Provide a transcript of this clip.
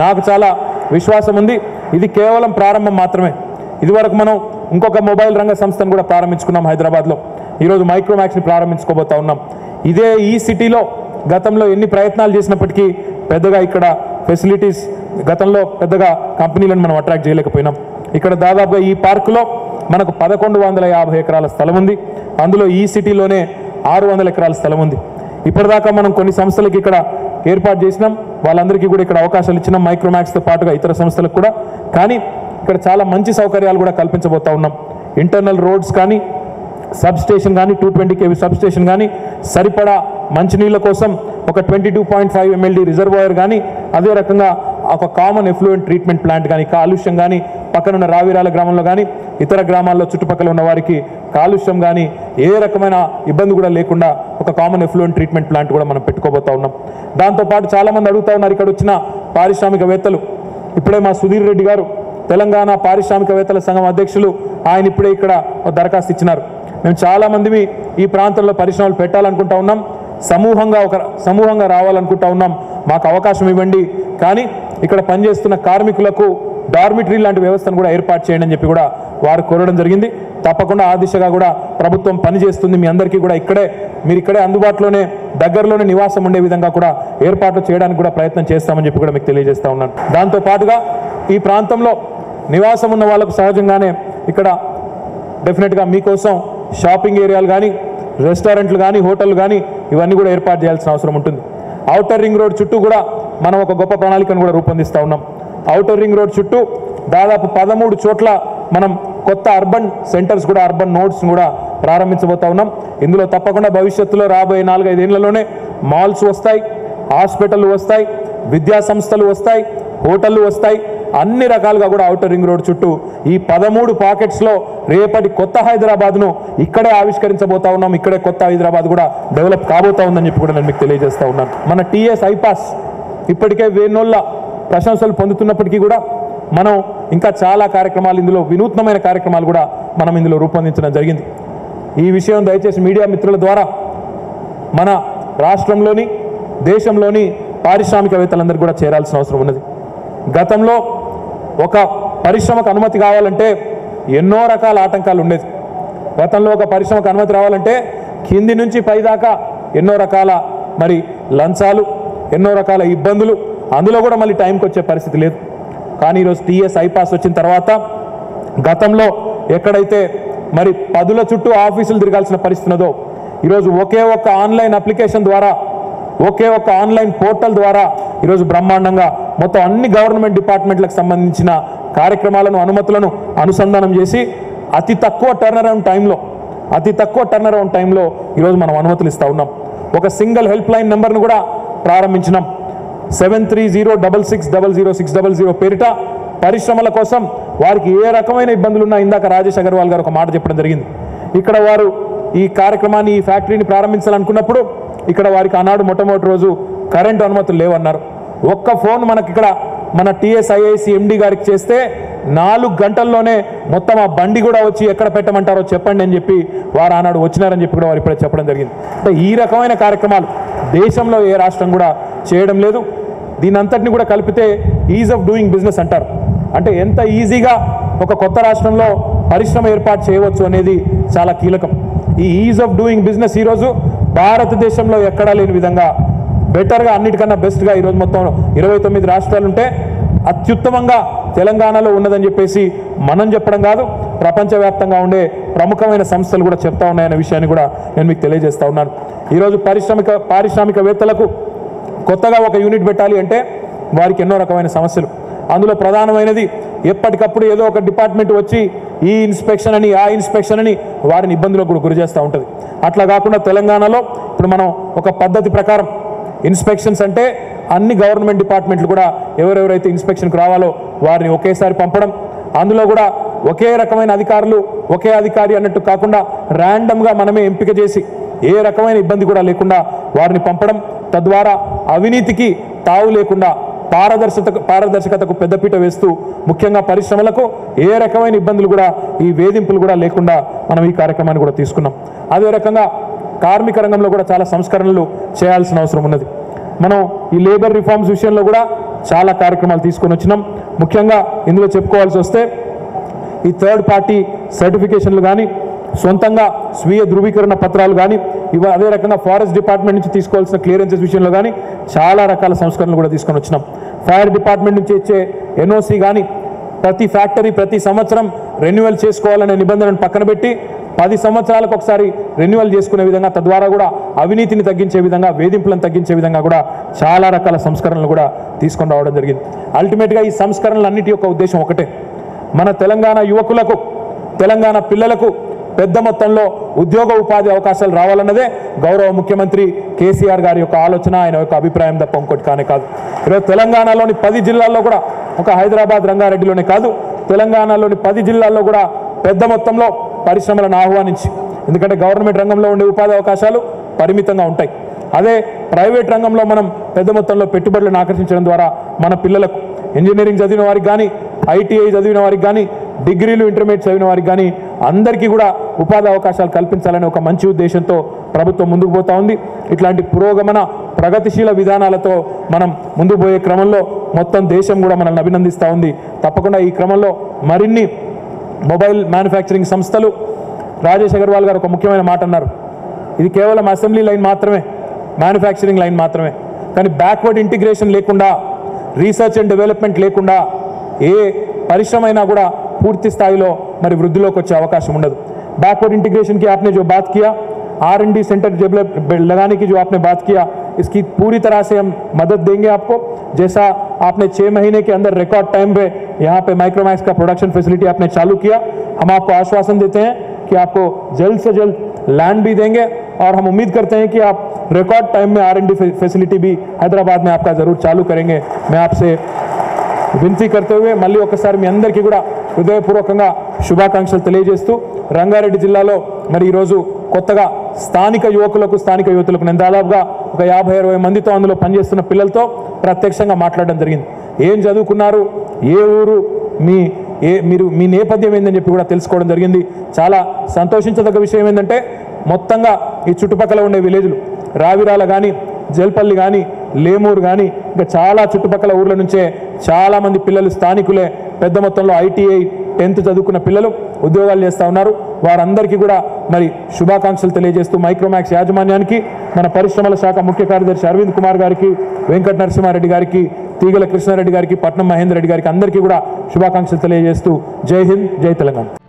నాకు చాలా విశ్వాసం ఉంది. ఇది కేవలం ప్రారంభం మాత్రమే. ఇదివరకు మనం ఇంకొక మొబైల్ రంగ సంస్థను కూడా ప్రారంభించుకున్నాం హైదరాబాద్లో. ఈరోజు మైక్రోమాక్స్ని ప్రారంభించుకోబోతా ఉన్నాం. ఇదే ఈ సిటీలో గతంలో ఎన్ని ప్రయత్నాలు చేసినప్పటికీ పెద్దగా ఇక్కడ ఫెసిలిటీస్ గతంలో పెద్దగా కంపెనీలను మనం అట్రాక్ట్ చేయలేకపోయినాం. ఇక్కడ దాదాపుగా ఈ పార్కులో మనకు పదకొండు వందల యాభై ఎకరాల స్థలం ఉంది. అందులో ఈ సిటీలోనే ఆరు వందల ఎకరాల స్థలం ఉంది. ఇప్పటిదాకా మనం కొన్ని సంస్థలకి ఇక్కడ ఏర్పాటు చేసినాం. వాళ్ళందరికీ కూడా ఇక్కడ అవకాశాలు ఇచ్చినాం. మైక్రోమాక్స్తో పాటుగా ఇతర సంస్థలకు కూడా. కానీ ఇక్కడ చాలా మంచి సౌకర్యాలు కూడా కల్పించబోతా ఉన్నాం. ఇంటర్నల్ రోడ్స్ కానీ సబ్ స్టేషన్ కానీ two twenty KV sub station కానీ సరిపడా మంచినీళ్ళ కోసం ఒక twenty two point five MLD reservoir కానీ అదే రకంగా ఒక కామన్ ఎఫ్లూయెంట్ ట్రీట్మెంట్ ప్లాంట్ కానీ కాలుష్యం కానీ పక్కనున్న రావిరాల గ్రామంలో కానీ ఇతర గ్రామాల్లో చుట్టుపక్కల ఉన్న వారికి కాలుష్యం కానీ ఏ రకమైన ఇబ్బంది కూడా లేకుండా ఒక కామన్ ఎఫ్లూయెంట్ ట్రీట్మెంట్ ప్లాంట్ కూడా మనం పెట్టుకోబోతా ఉన్నాం. దాంతోపాటు చాలామంది అడుగుతా ఉన్నారు ఇక్కడ వచ్చిన పారిశ్రామికవేత్తలు. ఇప్పుడే మా సుధీర్ రెడ్డి గారు తెలంగాణ పారిశ్రామికవేత్తల సంఘం అధ్యక్షులు ఆయన ఇప్పుడే ఇక్కడ ఒక దరఖాస్తు ఇచ్చినారు. మేము చాలామందివి ఈ ప్రాంతంలో పరిశ్రమలు పెట్టాలనుకుంటా ఉన్నాం సమూహంగా ఒక సమూహంగా రావాలనుకుంటా ఉన్నాం. మాకు అవకాశం ఇవ్వండి. కానీ ఇక్కడ పనిచేస్తున్న కార్మికులకు డార్మిటరీ లాంటి వ్యవస్థను కూడా ఏర్పాటు చేయండి అని చెప్పి కూడా వారు కోరడం జరిగింది. తప్పకుండా ఆ దిశగా కూడా ప్రభుత్వం పనిచేస్తుంది. మీ అందరికీ కూడా ఇక్కడే మీరు ఇక్కడే అందుబాటులోనే దగ్గరలోనే నివాసం ఉండే విధంగా కూడా ఏర్పాట్లు చేయడానికి కూడా ప్రయత్నం చేస్తామని చెప్పి కూడా మీకు తెలియజేస్తా ఉన్నాను. దాంతో పాటుగా ఈ ప్రాంతంలో నివాసం ఉన్న వాళ్ళకు సహజంగానే ఇక్కడ డెఫినెట్గా మీకోసం షాపింగ్ ఏరియాలు కానీ రెస్టారెంట్లు కానీ హోటళ్ళు కానీ ఇవన్నీ కూడా ఏర్పాటు చేయాల్సిన అవసరం ఉంటుంది. ఔటర్ రింగ్ రోడ్ చుట్టూ కూడా మనం ఒక గొప్ప ప్రణాళికను కూడా రూపొందిస్తూ ఉన్నాం. అవుటర్ రింగ్ రోడ్ చుట్టూ దాదాపు పదమూడు చోట్ల మనం కొత్త అర్బన్ సెంటర్స్ కూడా అర్బన్ నోడ్స్ కూడా ప్రారంభించబోతా ఉన్నాం. ఇందులో తప్పకుండా భవిష్యత్తులో రాబోయే నాలుగైదేళ్ళలోనే మాల్స్ వస్తాయి హాస్పిటల్ వస్తాయి విద్యా సంస్థలు వస్తాయి హోటళ్ళు వస్తాయి. అన్ని రకాలుగా కూడా అవుటర్ రింగ్ రోడ్ చుట్టూ ఈ పదమూడు పాకెట్స్లో రేపటి కొత్త హైదరాబాద్ను ఇక్కడే ఆవిష్కరించబోతా ఉన్నాం. ఇక్కడే కొత్త హైదరాబాద్ కూడా డెవలప్ కాబోతా ఉందని చెప్పి కూడా నేను మీకు తెలియజేస్తా ఉన్నాను. మన టీఎస్ ఐపాస్ ఇప్పటికే వేణోళ్ళ ప్రశంసలు పొందుతున్నప్పటికీ కూడా మనం ఇంకా చాలా కార్యక్రమాలు ఇందులో వినూత్నమైన కార్యక్రమాలు కూడా మనం ఇందులో రూపొందించడం జరిగింది. ఈ విషయం దయచేసి మీడియా మిత్రుల ద్వారా మన రాష్ట్రంలోని దేశంలోని పారిశ్రామికవేత్తలందరికీ కూడా చేరాల్సిన అవసరం ఉన్నది. గతంలో ఒక పరిశ్రమకు అనుమతి కావాలంటే ఎన్నో రకాల ఆటంకాలు ఉండేది. గతంలో ఒక పరిశ్రమకు అనుమతి రావాలంటే కింది నుంచి పైదాకా ఎన్నో రకాల మరి లంచాలు ఎన్నో రకాల ఇబ్బందులు. అందులో కూడా మళ్ళీ టైంకి వచ్చే పరిస్థితి లేదు. కానీ ఈరోజు టీఎస్ ఐపాస్ వచ్చిన తర్వాత గతంలో ఎక్కడైతే మరి పదుల చుట్టూ ఆఫీసులు తిరగాల్సిన పరిస్థితి ఉన్నదో ఈరోజు ఒకే ఒక్క ఆన్లైన్ అప్లికేషన్ ద్వారా ఒకే ఒక్క ఆన్లైన్ పోర్టల్ ద్వారా ఈరోజు బ్రహ్మాండంగా మొత్తం అన్ని గవర్నమెంట్ డిపార్ట్మెంట్లకు సంబంధించిన కార్యక్రమాలను అనుమతులను అనుసంధానం చేసి అతి తక్కువ టర్న్ అరౌండ్ టైంలో అతి తక్కువ టర్న్ అరౌండ్ టైంలో ఈరోజు మనం అనుమతులు ఇస్తూ ఉన్నాం. ఒక సింగిల్ హెల్ప్ లైన్ నెంబర్ను కూడా ప్రారంభించినాం seven three zero double six double zero six double zero పేరిట పరిశ్రమల కోసం వారికి ఏ రకమైన ఇబ్బందులు ఉన్నా ఇందాక రాజేష్ అగర్వాల్ గారు ఒక మాట చెప్పడం జరిగింది. ఇక్కడ వారు ఈ కార్యక్రమాన్ని ఈ ఫ్యాక్టరీని ప్రారంభించాలనుకున్నప్పుడు ఇక్కడ వారికి ఆనాడు మొట్టమొదటి రోజు కరెంటు అనుమతులు లేవన్నారు. ఒక్క ఫోన్ మనకి ఇక్కడ మన టీఎస్ఐఐసి ఎండి గారికి చేస్తే నాలుగు గంటల్లోనే మొత్తం ఆ బండి కూడా వచ్చి ఎక్కడ పెట్టమంటారో చెప్పండి అని చెప్పి వారు ఆనాడు వచ్చినారని చెప్పి కూడా వారు ఇప్పుడే చెప్పడం జరిగింది. అంటే ఈ రకమైన కార్యక్రమాలు దేశంలో ఏ రాష్ట్రం కూడా చేయడం లేదు. దీని అంతటిని కూడా కలిపితే ఈజ్ ఆఫ్ డూయింగ్ బిజినెస్ అంటారు. అంటే ఎంత ఈజీగా ఒక కొత్త రాష్ట్రంలో పరిశ్రమ ఏర్పాటు చేయవచ్చు అనేది చాలా కీలకం. ఈ ఈజ్ ఆఫ్ డూయింగ్ బిజినెస్ ఈరోజు భారతదేశంలో ఎక్కడా లేని విధంగా బెటర్గా అన్నిటికన్నా బెస్ట్గా ఈరోజు మొత్తం ఇరవై తొమ్మిది రాష్ట్రాలు ఉంటే అత్యుత్తమంగా తెలంగాణలో ఉన్నదని చెప్పేసి మనం చెప్పడం కాదు. ప్రపంచవ్యాప్తంగా ఉండే ప్రముఖమైన సంస్థలు కూడా చెప్తా ఉన్నాయనే విషయాన్ని కూడా నేను మీకు తెలియజేస్తా ఉన్నాను. ఈరోజు పారిశ్రామిక పారిశ్రామికవేత్తలకు కొత్తగా ఒక యూనిట్ పెట్టాలి అంటే వారికి ఎన్నో రకమైన సమస్యలు. అందులో ప్రధానమైనది ఎప్పటికప్పుడు ఏదో ఒక డిపార్ట్మెంట్ వచ్చి ఈ ఇన్స్పెక్షన్ అని ఆ ఇన్స్పెక్షన్ అని వారిని ఇబ్బందులకు కూడా గురి చేస్తూ ఉంటుంది. అట్లా కాకుండా తెలంగాణలో ఇప్పుడు మనం ఒక పద్ధతి ప్రకారం ఇన్స్పెక్షన్స్ అంటే అన్ని గవర్నమెంట్ డిపార్ట్మెంట్లు కూడా ఎవరెవరైతే ఇన్స్పెక్షన్కి రావాలో వారిని ఒకేసారి పంపడం అందులో కూడా ఒకే రకమైన అధికారులు ఒకే అధికారి అన్నట్టు కాకుండా ర్యాండమ్గా మనమే ఎంపిక చేసి ఏ రకమైన ఇబ్బంది కూడా లేకుండా వారిని పంపడం తద్వారా అవినీతికి తావు లేకుండా పారదర్శక పారదర్శకతకు పెద్దపీట వేస్తూ ముఖ్యంగా పరిశ్రమలకు ఏ రకమైన ఇబ్బందులు కూడా ఈ వేధింపులు కూడా లేకుండా మనం ఈ కార్యక్రమాన్ని కూడా తీసుకున్నాం. అదే రకంగా కార్మిక రంగంలో కూడా చాలా సంస్కరణలు చేయాల్సిన అవసరం ఉన్నది. మనం ఈ లేబర్ రిఫార్మ్స్ విషయంలో కూడా చాలా కార్యక్రమాలు తీసుకొని వచ్చినాం. ముఖ్యంగా ఇందులో చెప్పుకోవాల్సి వస్తే ఈ థర్డ్ పార్టీ సర్టిఫికేషన్లు కానీ సొంతంగా స్వీయ ధృవీకరణ పత్రాలు కానీ ఇవ అదే రకంగా ఫారెస్ట్ డిపార్ట్మెంట్ నుంచి తీసుకోవాల్సిన క్లియరెన్సెస్ విషయంలో కానీ చాలా రకాల సంస్కరణలు కూడా తీసుకొని వచ్చినాం. ఫైర్ డిపార్ట్మెంట్ నుంచి ఇచ్చే ఎన్ఓసి కానీ ప్రతి ఫ్యాక్టరీ ప్రతి సంవత్సరం రెన్యువల్ చేసుకోవాలనే నిబంధనను పక్కన పెట్టి పది సంవత్సరాలకు ఒకసారి రెన్యువల్ చేసుకునే విధంగా తద్వారా కూడా అవినీతిని తగ్గించే విధంగా వేధింపులను తగ్గించే విధంగా కూడా చాలా రకాల సంస్కరణలు కూడా తీసుకొని రావడం జరిగింది. అల్టిమేట్గా ఈ సంస్కరణలు అన్నిటి యొక్క ఉద్దేశం ఒకటే. మన తెలంగాణ యువకులకు తెలంగాణ పిల్లలకు పెద్ద మొత్తంలో ఉద్యోగ ఉపాధి అవకాశాలు రావాలన్నదే గౌరవ ముఖ్యమంత్రి కేసీఆర్ గారి యొక్క ఆలోచన ఆయన యొక్క అభిప్రాయం తప్ప ఇంకోటి కానే కాదు. ఈరోజు తెలంగాణలోని పది జిల్లాల్లో కూడా ఒక హైదరాబాద్ రంగారెడ్డిలోనే కాదు తెలంగాణలోని పది జిల్లాల్లో కూడా పెద్ద మొత్తంలో పరిశ్రమలను ఆహ్వానించి ఎందుకంటే గవర్నమెంట్ రంగంలో ఉండే ఉపాధి అవకాశాలు పరిమితంగా ఉంటాయి. అదే ప్రైవేట్ రంగంలో మనం పెద్ద మొత్తంలో పెట్టుబడులను ఆకర్షించడం ద్వారా మన పిల్లలకు ఇంజనీరింగ్ చదివిన వారికి కానీ ఐటీఐ చదివిన వారికి కానీ డిగ్రీలు ఇంటర్మీడియట్ చదివిన వారికి కానీ అందరికీ కూడా ఉపాధి అవకాశాలు కల్పించాలనే ఒక మంచి ఉద్దేశంతో ప్రభుత్వం ముందుకు పోతా ఉంది. ఇట్లాంటి పురోగమన ప్రగతిశీల విధానాలతో మనం ముందుకు పోయే క్రమంలో మొత్తం దేశం కూడా మనల్ని అభినందిస్తూ ఉంది. తప్పకుండా ఈ క్రమంలో మరిన్ని మొబైల్ మ్యానుఫ్యాక్చరింగ్ సంస్థలు రాజేష్ అగర్వాల్ గారు ఒక ముఖ్యమైన మాట అన్నారు. ఇది కేవలం అసెంబ్లీ లైన్ మాత్రమే మ్యానుఫ్యాక్చరింగ్ లైన్ మాత్రమే. కానీ బ్యాక్వర్డ్ ఇంటిగ్రేషన్ లేకుండా రీసెర్చ్ అండ్ డెవలప్మెంట్ లేకుండా ఏ పరిశ్రమ అయినా కూడా పూర్తి స్థాయిలో మరి వృద్ధిలోకి వచ్చే అవకాశం ఉండదు बैकवर्ड इंटीग्रेशन की आपने जो बात किया R and D centre develop लगाने की जो आपने बात किया इसकी पूरी तरह से हम मदद देंगे आपको जैसा आपने छः महीने के अंदर रिकॉर्ड टाइम पे यहाँ पे माइक्रोमैक्स का प्रोडक्शन फैसिलिटी आपने चालू किया हम आपको आश्वासन देते हैं कि आपको जल्द से जल्द लैंड भी देंगे और हम उम्मीद करते हैं कि आप रिकॉर्ड टाइम में आर एन डी फैसिलिटी भी हैदराबाद में आपका ज़रूर चालू करेंगे मैं आपसे వినతి కర్తవ్యమే. మళ్ళీ ఒకసారి మీ అందరికీ కూడా హృదయపూర్వకంగా శుభాకాంక్షలు తెలియజేస్తూ రంగారెడ్డి జిల్లాలో మరి ఈరోజు కొత్తగా స్థానిక యువకులకు స్థానిక యువతులకు నేను దాదాపుగా ఒక యాభై అరవై మందితో అందులో పనిచేస్తున్న పిల్లలతో ప్రత్యక్షంగా మాట్లాడడం జరిగింది. ఏం చదువుకున్నారు? ఏ ఊరు? మీ ఏ మీరు మీ నేపథ్యం ఏందని చెప్పి కూడా తెలుసుకోవడం జరిగింది. చాలా సంతోషించదగ్గ విషయం ఏంటంటే మొత్తంగా ఈ చుట్టుపక్కల ఉండే విలేజ్లు రావిరాల కానీ జల్పల్లి కానీ లేమూరు కానీ ఇంకా చాలా చుట్టుపక్కల ఊర్ల నుంచే చాలామంది పిల్లలు స్థానికులే పెద్ద మొత్తంలో ఐటీఐ టెన్త్ చదువుకున్న పిల్లలు ఉద్యోగాలు చేస్తూ ఉన్నారు. వారందరికీ కూడా మరి శుభాకాంక్షలు తెలియజేస్తూ మైక్రోమాక్స్ యాజమాన్యానికి మన పరిశ్రమల శాఖ ముఖ్య కార్యదర్శి అరవింద్ కుమార్ గారికి వెంకట నరసింహారెడ్డి గారికి తీగల కృష్ణారెడ్డి గారికి పట్నం మహేందర్ రెడ్డి గారికి అందరికీ కూడా శుభాకాంక్షలు తెలియజేస్తూ జై హింద్ జై తెలంగాణ.